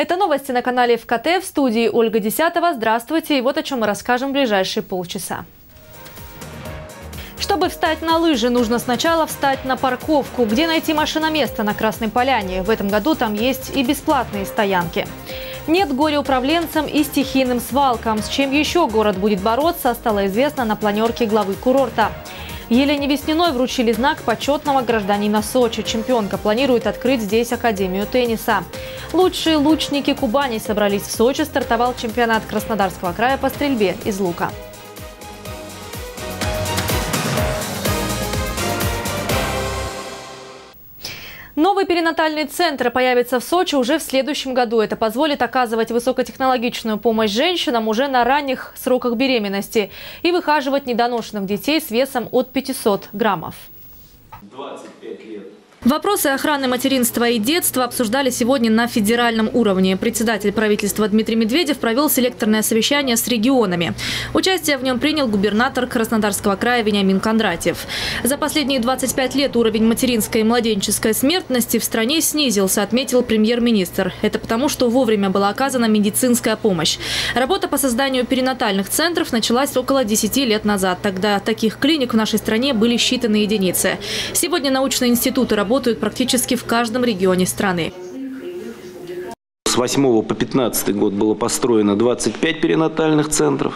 Это новости на канале ФКТ в студии Ольга Десятова. Здравствуйте. И вот о чем мы расскажем в ближайшие полчаса. Чтобы встать на лыжи, нужно сначала встать на парковку. Где найти машиноместо на Красной Поляне? В этом году там есть и бесплатные стоянки. Нет горя управленцам и стихийным свалкам. С чем еще город будет бороться, стало известно на планерке главы курорта. Елене Весниной вручили знак почетного гражданина Сочи. Чемпионка планирует открыть здесь Академию тенниса. Лучшие лучники Кубани собрались в Сочи. Стартовал чемпионат Краснодарского края по стрельбе из лука. Новый перинатальный центр появится в Сочи уже в следующем году. Это позволит оказывать высокотехнологичную помощь женщинам уже на ранних сроках беременности и выхаживать недоношенных детей с весом от 500 граммов. 25 лет. Вопросы охраны материнства и детства обсуждали сегодня на федеральном уровне. Председатель правительства Дмитрий Медведев провел селекторное совещание с регионами. Участие в нем принял губернатор Краснодарского края Вениамин Кондратьев. За последние 25 лет уровень материнской и младенческой смертности в стране снизился, отметил премьер-министр. Это потому, что вовремя была оказана медицинская помощь. Работа по созданию перинатальных центров началась около 10 лет назад. Тогда таких клиник в нашей стране были считанные единицы. Сегодня научные институты работают работают практически в каждом регионе страны. С 8 по 15 год было построено 25 перинатальных центров.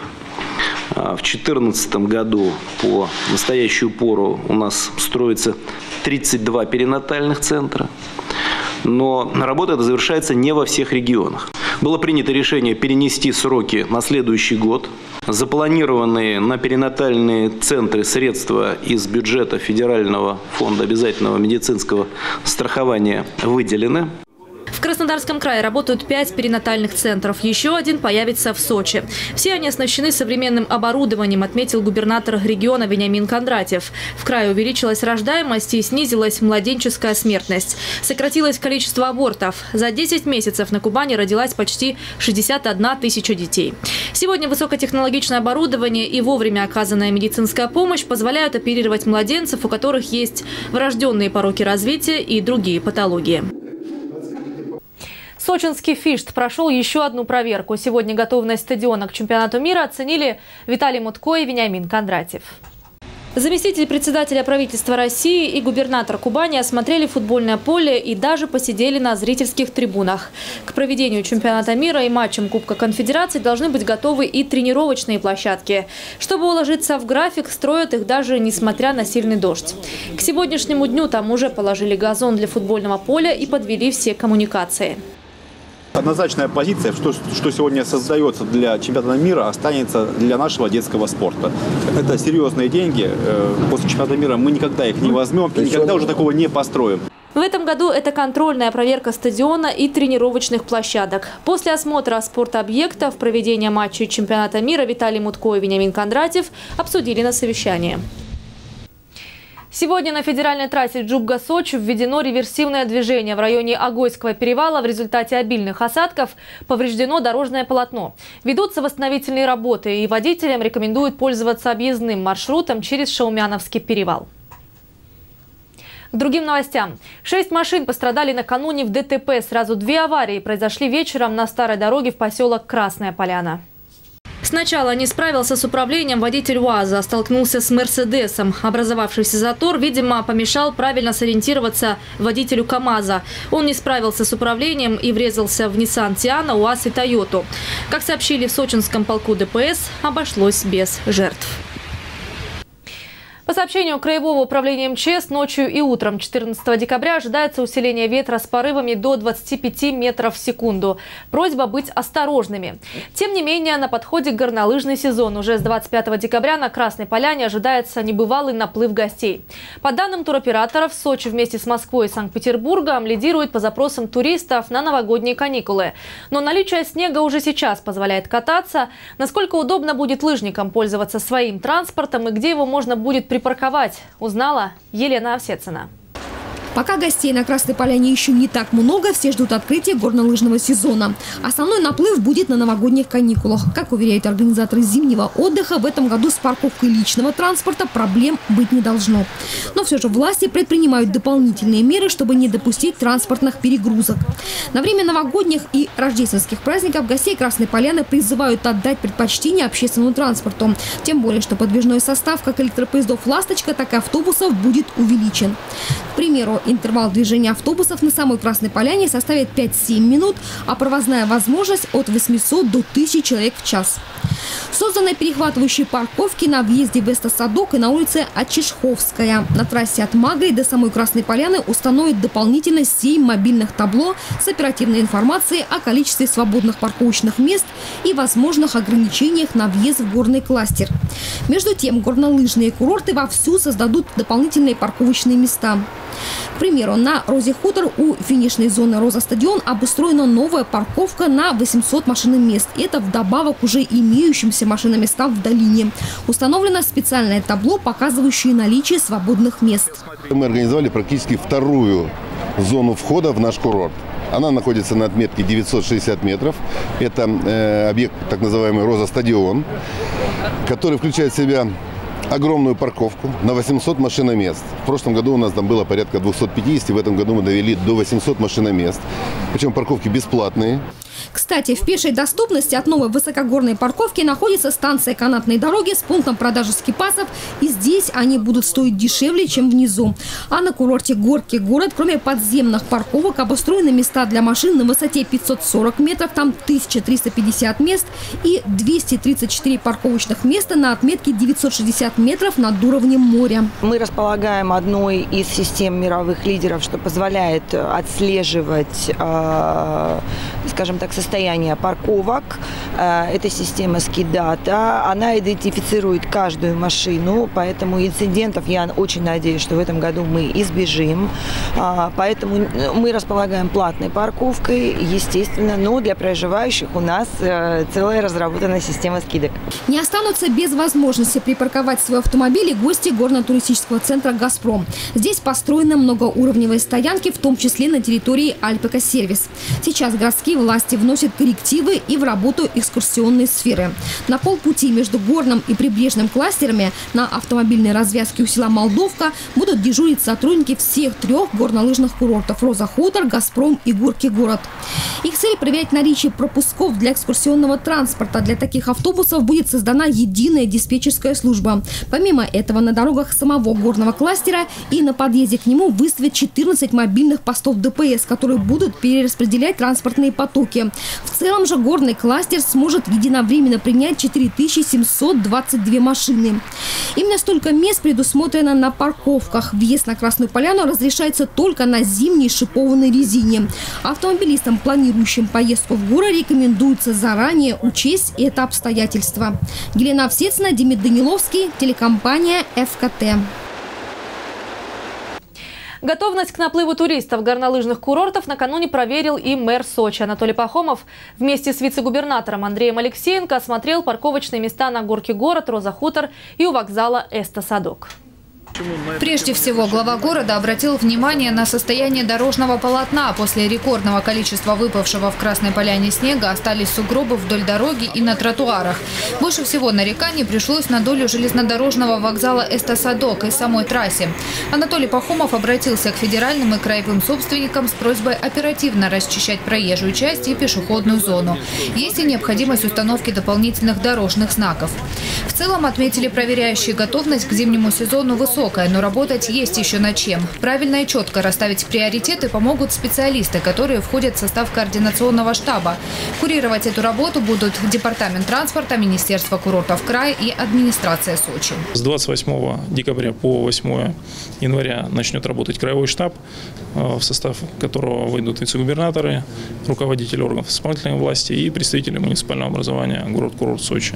А в 2014 году по настоящую пору у нас строится 32 перинатальных центра. Но работа эта завершается не во всех регионах. Было принято решение перенести сроки на следующий год. Запланированные на перинатальные центры средства из бюджета Федерального фонда обязательного медицинского страхования выделены. Краснодарском крае работают пять перинатальных центров. Еще один появится в Сочи. Все они оснащены современным оборудованием, отметил губернатор региона Вениамин Кондратьев. В крае увеличилась рождаемость и снизилась младенческая смертность. Сократилось количество абортов. За 10 месяцев на Кубани родилась почти 61 тысяча детей. Сегодня высокотехнологичное оборудование и вовремя оказанная медицинская помощь позволяют оперировать младенцев, у которых есть врожденные пороки развития и другие патологии. Сочинский фишт прошел еще одну проверку. Сегодня готовность стадиона к чемпионату мира оценили Виталий Мутко и Вениамин Кондратьев. Заместитель председателя правительства России и губернатор Кубани осмотрели футбольное поле и даже посидели на зрительских трибунах. К проведению чемпионата мира и матчам Кубка Конфедерации должны быть готовы и тренировочные площадки. Чтобы уложиться в график, строят их даже несмотря на сильный дождь. К сегодняшнему дню там уже положили газон для футбольного поля и подвели все коммуникации. Однозначная позиция, что, что сегодня создается для чемпионата мира, останется для нашего детского спорта. Это серьезные деньги. Э, после чемпионата мира мы никогда их не возьмем и никогда уже такого не построим. В этом году это контрольная проверка стадиона и тренировочных площадок. После осмотра спортобъектов проведения матчей чемпионата мира Виталий Мутко и Вениамин Кондратьев обсудили на совещании. Сегодня на федеральной трассе Джубга-Сочи введено реверсивное движение. В районе Агойского перевала в результате обильных осадков повреждено дорожное полотно. Ведутся восстановительные работы и водителям рекомендуют пользоваться объездным маршрутом через Шаумяновский перевал. К другим новостям. Шесть машин пострадали накануне в ДТП. Сразу две аварии произошли вечером на старой дороге в поселок Красная Поляна. Сначала не справился с управлением водитель УАЗа, столкнулся с «Мерседесом». Образовавшийся затор, видимо, помешал правильно сориентироваться водителю КАМАЗа. Он не справился с управлением и врезался в Nissan Тиана, УАЗ и Тойоту. Как сообщили в сочинском полку ДПС, обошлось без жертв. По сообщению Краевого управления МЧС, ночью и утром 14 декабря ожидается усиление ветра с порывами до 25 метров в секунду. Просьба быть осторожными. Тем не менее, на подходе горнолыжный сезон. Уже с 25 декабря на Красной Поляне ожидается небывалый наплыв гостей. По данным туроператоров, Сочи вместе с Москвой и Санкт-Петербургом лидирует по запросам туристов на новогодние каникулы. Но наличие снега уже сейчас позволяет кататься. Насколько удобно будет лыжникам пользоваться своим транспортом и где его можно будет припарковать, узнала Елена Овсецина. Пока гостей на Красной Поляне еще не так много, все ждут открытия горнолыжного сезона. Основной наплыв будет на новогодних каникулах. Как уверяют организаторы зимнего отдыха, в этом году с парковкой личного транспорта проблем быть не должно. Но все же власти предпринимают дополнительные меры, чтобы не допустить транспортных перегрузок. На время новогодних и рождественских праздников гостей Красной Поляны призывают отдать предпочтение общественному транспорту. Тем более, что подвижной состав как электропоездов «Ласточка», так и автобусов будет увеличен. К примеру, интервал движения автобусов на самой Красной Поляне составит 5-7 минут, а провозная возможность от 800 до 1000 человек в час. Созданы перехватывающие парковки на въезде в Эстосадок и на улице Очешховская. На трассе от Магрии до самой Красной Поляны установят дополнительно 7 мобильных табло с оперативной информацией о количестве свободных парковочных мест и возможных ограничениях на въезд в горный кластер. Между тем, горнолыжные курорты вовсю создадут дополнительные парковочные места. К примеру, на Розе Хутор у финишной зоны Роза Стадион обустроена новая парковка на 800 машинных мест. Это вдобавок уже имеющимся машиноместам в долине. Установлено специальное табло, показывающее наличие свободных мест. Мы организовали практически вторую зону входа в наш курорт. Она находится на отметке 960 метров. Это э, объект, так называемый «Роза Стадион», который включает в себя огромную парковку на 800 машиномест. В прошлом году у нас там было порядка 250, в этом году мы довели до 800 машиномест. Причем парковки бесплатные. Кстати, в пешей доступности от новой высокогорной парковки находится станция канатной дороги с пунктом продажи скипасов. И здесь они будут стоить дешевле, чем внизу. А на курорте Горки город, кроме подземных парковок, обустроены места для машин на высоте 540 метров, там 1350 мест и 234 парковочных места на отметке 960 метров над уровнем моря. Мы располагаем одной из систем мировых лидеров, что позволяет отслеживать, э, скажем так, состояние парковок. Э, это система скидата. Она идентифицирует каждую машину, поэтому инцидентов я очень надеюсь, что в этом году мы избежим. А, поэтому мы располагаем платной парковкой, естественно, но для проживающих у нас э, целая разработанная система скидок. Не останутся без возможности припарковать свой автомобиль и гости горно-туристического центра «Газпром». Здесь построены многоуровневые стоянки, в том числе на территории «Альпека Сервис». Сейчас городские власти вносят коррективы и в работу экскурсионной сферы. На полпути между горным и прибрежным кластерами на автомобильной развязке у села Молдовка будут дежурить сотрудники всех трех горнолыжных курортов «Роза Хутор», «Газпром» и «Горки город». Их цель – проверять наличие пропусков для экскурсионного транспорта. Для таких автобусов будет создана единая диспетчерская служба. Помимо этого, на дорогах самого горного кластера и на подъезде к нему выставят 14 мобильных постов ДПС, которые будут перераспределять транспортные потоки. В целом же горный кластер сможет единовременно принять 4722 машины. Именно столько мест предусмотрено на парковках. Въезд на Красную Поляну разрешается только на зимней шипованной резине. Автомобилистам, планирующим поездку в горы, рекомендуется заранее учесть это обстоятельство. Елена Овсецина, Демид Даниловский, телекомпания «ФКТ». Готовность к наплыву туристов горнолыжных курортов накануне проверил и мэр Сочи Анатолий Пахомов. Вместе с вице-губернатором Андреем Алексеенко осмотрел парковочные места на горке город, Роза Хутор и у вокзала Эста-Садок. Прежде всего, глава города обратил внимание на состояние дорожного полотна. После рекордного количества выпавшего в Красной Поляне снега остались сугробы вдоль дороги и на тротуарах. Больше всего нареканий пришлось на долю железнодорожного вокзала Эстасадок и самой трассе. Анатолий Пахомов обратился к федеральным и краевым собственникам с просьбой оперативно расчищать проезжую часть и пешеходную зону. Есть и необходимость установки дополнительных дорожных знаков. В целом отметили проверяющие готовность к зимнему сезону высокую высокая, но работать есть еще над чем. Правильно и четко расставить приоритеты помогут специалисты, которые входят в состав координационного штаба. Курировать эту работу будут Департамент транспорта, Министерство курортов края и администрация Сочи. С 28 декабря по 8 января начнет работать краевой штаб, э, в состав которого войдут вице-губернаторы руководители органов исполнительной власти и представители муниципального образования город-курорт Сочи.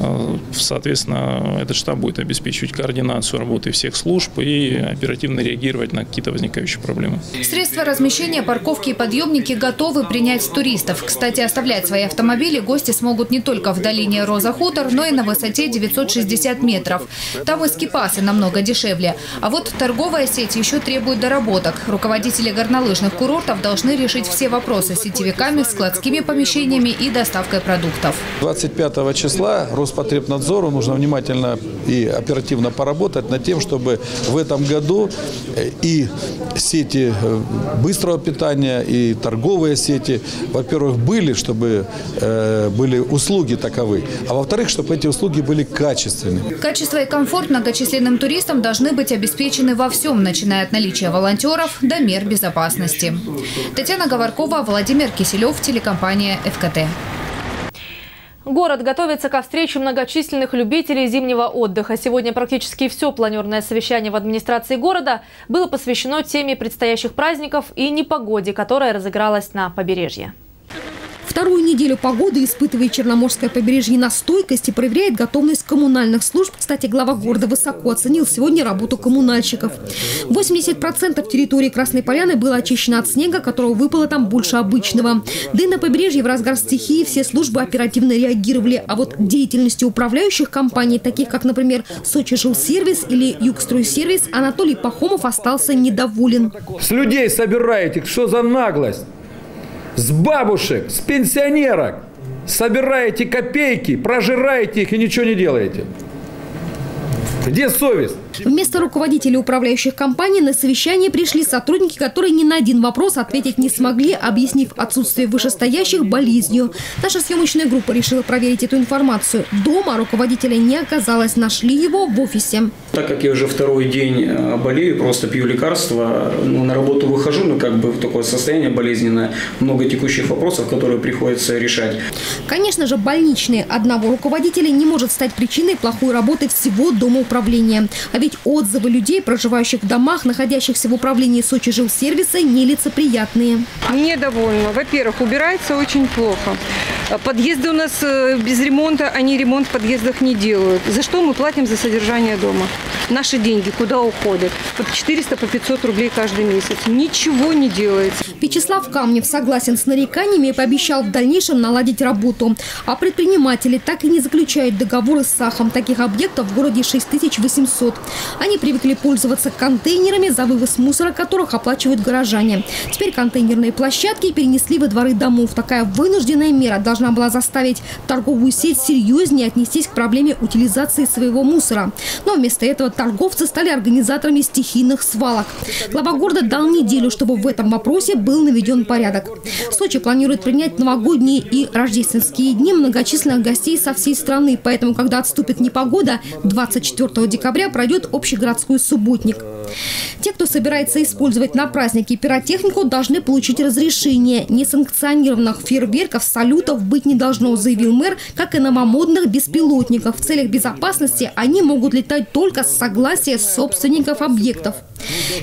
Э, соответственно, этот штаб будет обеспечивать координацию работы всех служб и оперативно реагировать на какие-то возникающие проблемы. Средства размещения, парковки и подъемники готовы принять туристов. Кстати, оставлять свои автомобили гости смогут не только в долине Роза Хутор, но и на высоте 960 метров. Там и скипасы намного дешевле. А вот торговая сеть еще требует доработок. Руководители горнолыжных курортов должны решить все вопросы с сетевиками, складскими помещениями и доставкой продуктов. 25 числа Роспотребнадзору нужно внимательно и оперативно поработать над тем, чтобы в этом году э, и сети э, быстрого питания, и торговые сети, во-первых, были, чтобы э, были услуги таковы, а во-вторых, чтобы эти услуги были качественными. Качество и комфорт многочисленным туристам должны быть обеспечены во всем, начиная от наличия волонтеров до мер безопасности. Татьяна Говоркова, Владимир Киселев, телекомпания «ФКТ». Город готовится ко встрече многочисленных любителей зимнего отдыха. Сегодня практически все планерное совещание в администрации города было посвящено теме предстоящих праздников и непогоде, которая разыгралась на побережье. Вторую неделю погоды испытывает Черноморское побережье на стойкость и проверяет готовность коммунальных служб. Кстати, глава города высоко оценил сегодня работу коммунальщиков. 80% территории Красной Поляны было очищено от снега, которого выпало там больше обычного. Да и на побережье в разгар стихии все службы оперативно реагировали. А вот деятельностью управляющих компаний, таких как, например, Сочи жилсервис или Югстройсервис, Анатолий Пахомов остался недоволен. С людей собираете, что за наглость? С бабушек, с пенсионерок. Собираете копейки, прожираете их и ничего не делаете. Где совесть? Вместо руководителей управляющих компаний на совещание пришли сотрудники, которые ни на один вопрос ответить не смогли, объяснив отсутствие вышестоящих болезнью. Наша съемочная группа решила проверить эту информацию. Дома руководителя не оказалось, нашли его в офисе. Так как я уже второй день э, болею, просто пью лекарства, ну, на работу выхожу, но как бы в такое состояние болезненное, много текущих вопросов, которые приходится решать. Конечно же, больничные одного руководителя не может стать причиной плохой работы всего дома управления. Ведь отзывы людей, проживающих в домах, находящихся в управлении Сочи жилсервиса, нелицеприятные. Недовольна. Во-первых, убирается очень плохо. Подъезды у нас э, без ремонта, они ремонт в подъездах не делают. За что мы платим за содержание дома? Наши деньги куда уходят? По 400, по 500 рублей каждый месяц. Ничего не делается. Вячеслав Камнев согласен с нареканиями и пообещал в дальнейшем наладить работу. А предприниматели так и не заключают договоры с САХом. Таких объектов в городе 6800. Они привыкли пользоваться контейнерами, за вывоз мусора которых оплачивают горожане. Теперь контейнерные площадки перенесли во дворы домов. Такая вынужденная мера должна была заставить торговую сеть серьезнее отнестись к проблеме утилизации своего мусора. Но вместо этого торговцы стали организаторами стихийных свалок. Глава города дал неделю, чтобы в этом вопросе был наведен порядок. Сочи планирует принять новогодние и рождественские дни многочисленных гостей со всей страны. Поэтому, когда отступит непогода, 24 декабря пройдет общегородской субботник. Те, кто собирается использовать на празднике пиротехнику, должны получить разрешение. Несанкционированных фейерверков, салютов быть не должно, заявил мэр, как и новомодных беспилотников. В целях безопасности они могут летать только с согласия собственников объектов.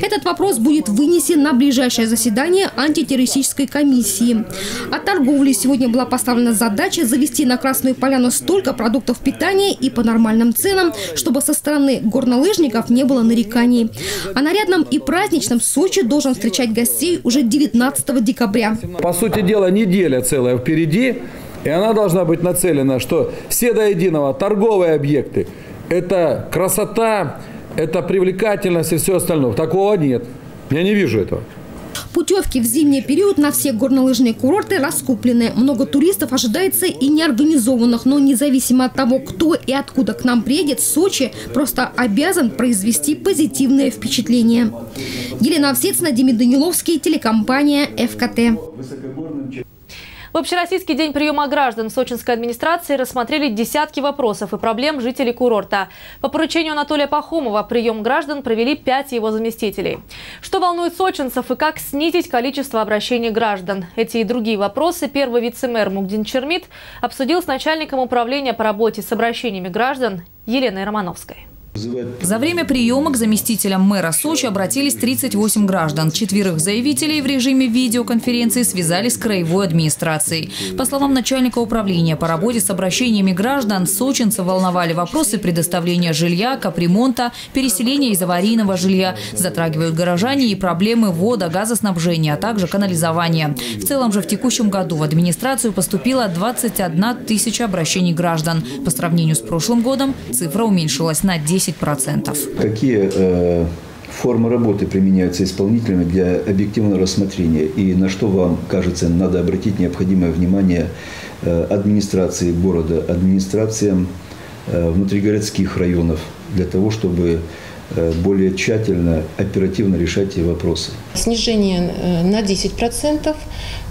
Этот вопрос будет вынесен на ближайшее заседание антитеррористической комиссии. От торговли сегодня была поставлена задача завести на Красную Поляну столько продуктов питания и по нормальным ценам, чтобы со стороны горнолыжников не было нареканий. А нарядном и праздничном Сочи должен встречать гостей уже 19 декабря. По сути дела, неделя целая впереди, и она должна быть нацелена, что все до единого торговые объекты – это красота, это привлекательность и все остальное. Такого нет. Я не вижу этого. Путевки в зимний период на все горнолыжные курорты раскуплены. Много туристов ожидается и неорганизованных, но независимо от того, кто и откуда к нам приедет, Сочи просто обязан произвести позитивное впечатление. Елена Овсецина, Демид Даниловский, телекомпания «ФКТ». В Общероссийский день приема граждан в сочинской администрации рассмотрели десятки вопросов и проблем жителей курорта. По поручению Анатолия Пахомова прием граждан провели пять его заместителей. Что волнует сочинцев и как снизить количество обращений граждан? Эти и другие вопросы первый вице-мэр Мугдин Чермит обсудил с начальником управления по работе с обращениями граждан Еленой Романовской. За время приема к заместителям мэра Сочи обратились 38 граждан. Четверых заявителей в режиме видеоконференции связали с краевой администрацией. По словам начальника управления по работе с обращениями граждан, сочинцев волновали вопросы предоставления жилья, капремонта, переселения из аварийного жилья. Затрагивают горожане и проблемы вода, газоснабжения, а также канализования. В целом же в текущем году в администрацию поступило 21 тысяча обращений граждан. По сравнению с прошлым годом цифра уменьшилась на 10%. Какие э, формы работы применяются исполнителями для объективного рассмотрения? И на что вам кажется надо обратить необходимое внимание э, администрации города, администрациям э, внутригородских районов для того, чтобы более тщательно, оперативно решать эти вопросы. Снижение э, на 10%.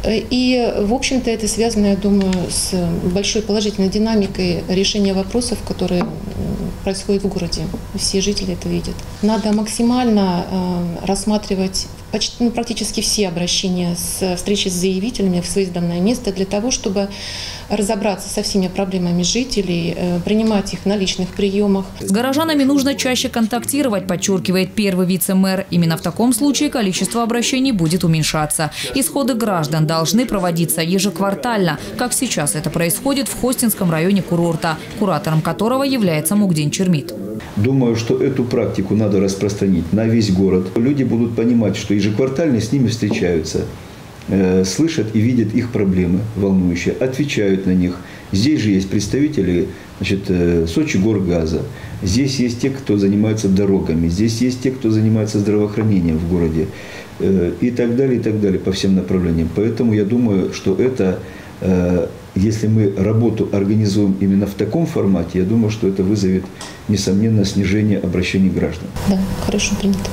Э, и, в общем-то, это связано, я думаю, с большой положительной динамикой решения вопросов, которые происходят в городе. Все жители это видят. Надо максимально рассматривать почти, ну, практически все обращения с встречи с заявителями в своездомное место для того, чтобы разобраться со всеми проблемами жителей, э, принимать их на личных приемах. С горожанами нужно чаще контактировать, подчеркивает первый вице-мэр. Именно в таком случае количество обращений будет уменьшаться. Исходы граждан должны проводиться ежеквартально, как сейчас это происходит в Хостинском районе курорта, куратором которого является Мугдин Чермит. Думаю, что эту практику надо распространить на весь город. Люди будут понимать, что ежеквартально с ними встречаются, слышат и видят их проблемы волнующие, отвечают на них. Здесь же есть представители значит, э, Сочи Горгаза, здесь есть те, кто занимается дорогами, здесь есть те, кто занимается здравоохранением в городе э, и так далее, и так далее по всем направлениям. Поэтому я думаю, что это если мы работу организуем именно в таком формате, я думаю, что это вызовет, несомненно, снижение обращений граждан. Да, хорошо принято.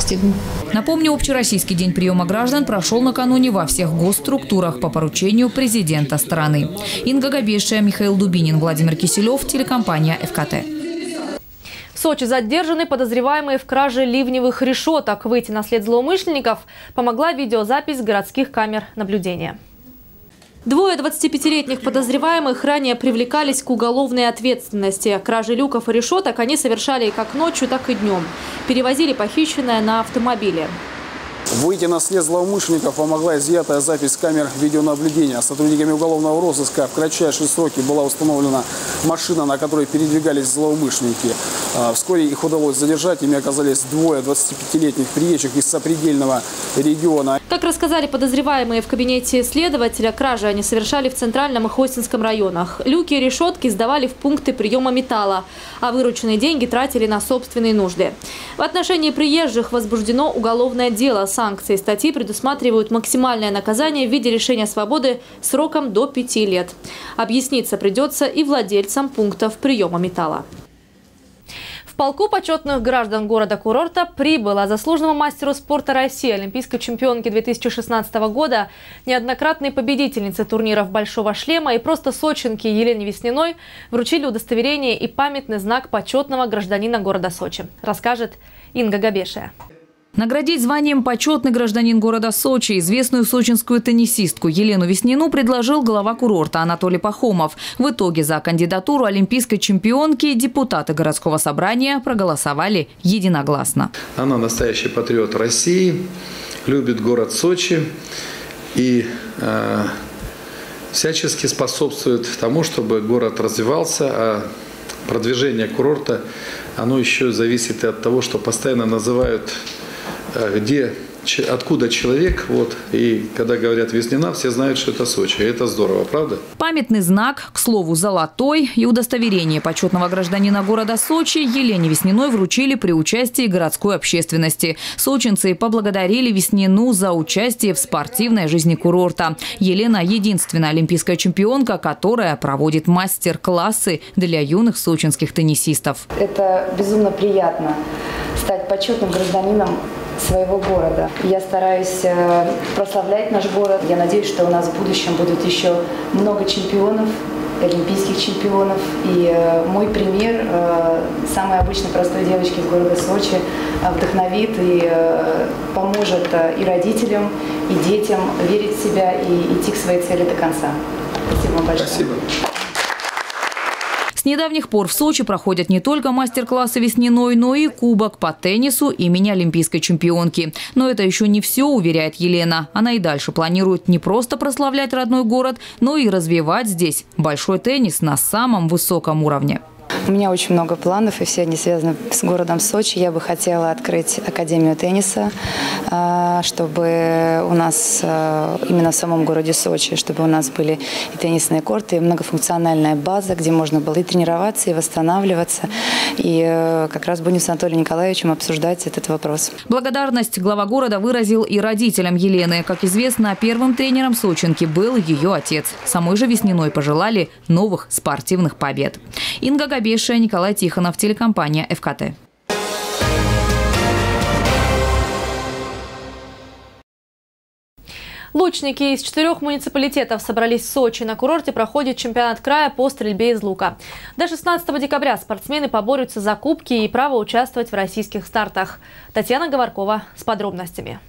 Стигну. Напомню, общероссийский день приема граждан прошел накануне во всех госструктурах по поручению президента страны. Инга Габешия, Михаил Дубинин, Владимир Киселев, телекомпания ФКТ. В Сочи задержаны подозреваемые в краже ливневых решеток. Выйти на след злоумышленников помогла видеозапись городских камер наблюдения. Двое 25-летних подозреваемых ранее привлекались к уголовной ответственности. Кражи люков и решеток они совершали как ночью, так и днем. Перевозили похищенное на автомобиле. Выйти на след злоумышленников помогла изъятая запись камер видеонаблюдения. Сотрудниками уголовного розыска в кратчайшие сроки была установлена машина, на которой передвигались злоумышленники. А, вскоре их удалось задержать. Ими оказались двое 25-летних приезжих из сопредельного региона. Как рассказали подозреваемые в кабинете следователя, кражи они совершали в Центральном и Хостинском районах. Люки и решетки сдавали в пункты приема металла, а вырученные деньги тратили на собственные нужды. В отношении приезжих возбуждено уголовное дело. Санкции статьи предусматривают максимальное наказание в виде лишения свободы сроком до пяти лет. Объясниться придется и владельцам пунктов приема металла полку почетных граждан города-курорта прибыла заслуженному мастеру спорта России, олимпийской чемпионке 2016 года, неоднократной победительнице турниров «Большого шлема» и просто сочинки Елене Весниной вручили удостоверение и памятный знак почетного гражданина города Сочи. Расскажет Инга Габешия. Наградить званием «Почетный гражданин города Сочи» известную сочинскую теннисистку Елену Веснину предложил глава курорта Анатолий Пахомов. В итоге за кандидатуру олимпийской чемпионки депутаты городского собрания проголосовали единогласно. Она настоящий патриот России, любит город Сочи и э, всячески способствует тому, чтобы город развивался, а продвижение курорта, оно еще зависит и от того, что постоянно называют где откуда человек, вот, и когда говорят Веснина, все знают, что это Сочи. Это здорово, правда? Памятный знак, к слову, золотой, и удостоверение почетного гражданина города Сочи Елене Весниной вручили при участии городской общественности. Сочинцы поблагодарили Веснину за участие в спортивной жизни курорта. Елена – единственная олимпийская чемпионка, которая проводит мастер-классы для юных сочинских теннисистов. Это безумно приятно стать почетным гражданином своего города. Я стараюсь э, прославлять наш город. Я надеюсь, что у нас в будущем будет еще много чемпионов, олимпийских чемпионов. И э, мой пример э, самой обычной простой девочки из города Сочи вдохновит и поможет и родителям, и детям верить в себя и идти к своей цели до конца. Спасибо вам большое. Спасибо. Недавних пор в Сочи проходят не только мастер-классы весняной, но и кубок по теннису имени олимпийской чемпионки. Но это еще не все, уверяет Елена. Она и дальше планирует не просто прославлять родной город, но и развивать здесь большой теннис на самом высоком уровне. У меня очень много планов, и все они связаны с городом Сочи. Я бы хотела открыть Академию тенниса, а, чтобы у нас а, именно в самом городе Сочи, чтобы у нас были и теннисные корты, и многофункциональная база, где можно было и тренироваться, и восстанавливаться. И э, как раз будем с Анатолием Николаевичем обсуждать этот вопрос. Благодарность глава города выразил и родителям Елены. Как известно, первым тренером сочинки был ее отец. Самой же Весниной пожелали новых спортивных побед. Инга Габеша, Николай Тихонов, телекомпания ФКТ. Лучники из четырех муниципалитетов собрались в Сочи. На курорте проходит чемпионат края по стрельбе из лука. До 16 декабря спортсмены поборются за кубки и право участвовать в российских стартах. Татьяна Говоркова с подробностями.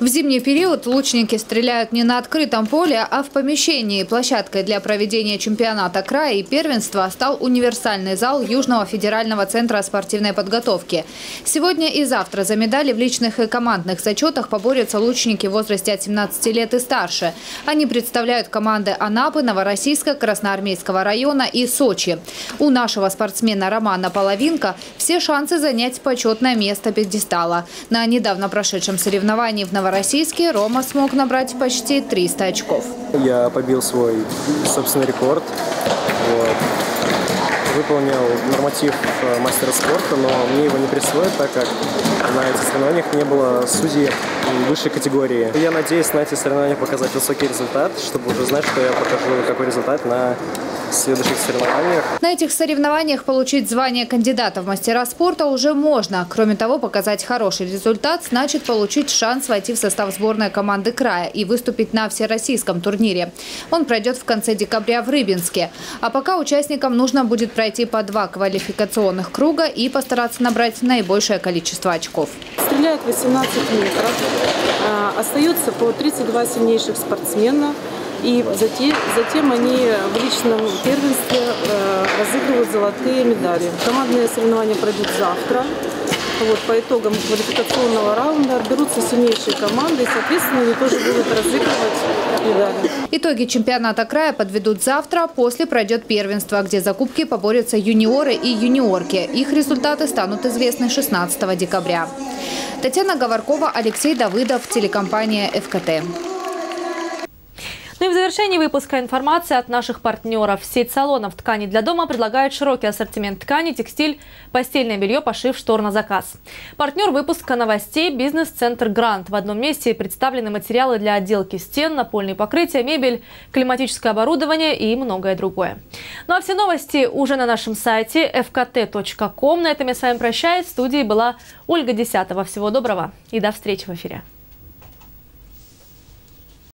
В зимний период лучники стреляют не на открытом поле, а в помещении. Площадкой для проведения чемпионата края и первенства стал универсальный зал Южного федерального центра спортивной подготовки. Сегодня и завтра за медали в личных и командных зачетах поборются лучники в возрасте от 17 лет и старше. Они представляют команды Анапы, Новороссийска, Красноармейского района и Сочи. У нашего спортсмена Романа Половинка все шансы занять почетное место пьедестала. На недавно прошедшем соревновании в Новороссийске Новороссийске Рома смог набрать почти 300 очков. Я побил свой собственный рекорд. Вот. Выполнил норматив э, мастера спорта, но мне его не присвоят, так как на этих соревнованиях не было судей высшей категории. Я надеюсь на эти соревнования показать высокий результат, чтобы уже знать, что я покажу какой результат на следующих соревнованиях. На этих соревнованиях получить звание кандидата в мастера спорта уже можно. Кроме того, показать хороший результат значит получить шанс войти в состав сборной команды края и выступить на всероссийском турнире. Он пройдет в конце декабря в Рыбинске. А пока участникам нужно будет пройти по два квалификационных круга и постараться набрать наибольшее количество очков. Стреляет 18 метров. А, остается по 32 сильнейших спортсмена. И затем, затем они в личном первенстве э, разыгрывают золотые медали. Командные соревнования пройдут завтра. Вот, по итогам квалификационного раунда берутся сильнейшие команды, и, соответственно, они тоже будут разыгрывать медали. Итоги чемпионата края подведут завтра. После пройдет первенство, где за кубки поборются юниоры и юниорки. Их результаты станут известны 16 декабря. Татьяна Говоркова, Алексей Давыдов, телекомпания «ФКТ». Ну и в завершении выпуска информация от наших партнеров. Сеть салонов ткани для дома предлагает широкий ассортимент ткани, текстиль, постельное белье, пошив, штор на заказ. Партнер выпуска новостей – бизнес-центр «Грант». В одном месте представлены материалы для отделки стен, напольные покрытия, мебель, климатическое оборудование и многое другое. Ну а все новости уже на нашем сайте fkt.com. На этом я с вами прощаюсь. В студии была Ольга Десятова. Всего доброго и до встречи в эфире.